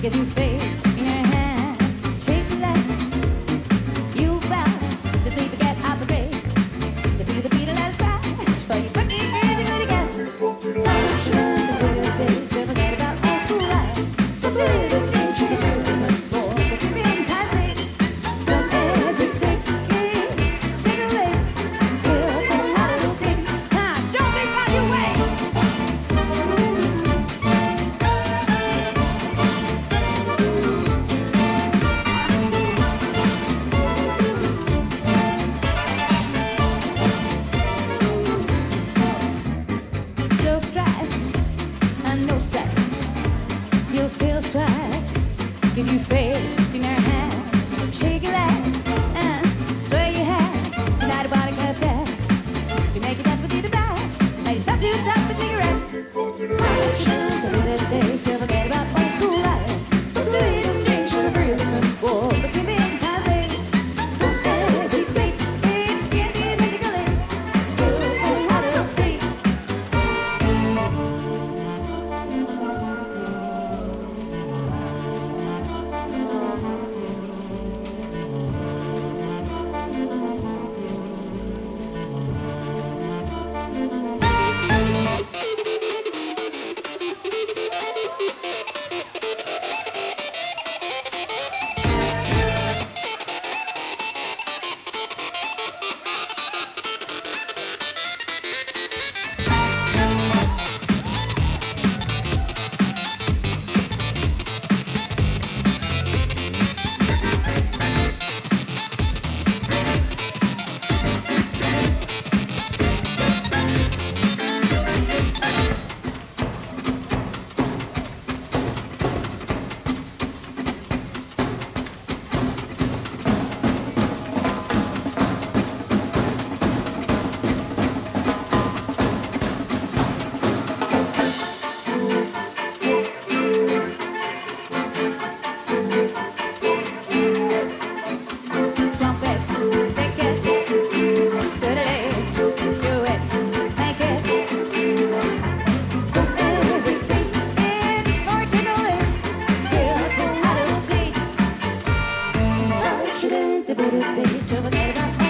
que se fez. You'll still sweat. Cause you faith taste of a night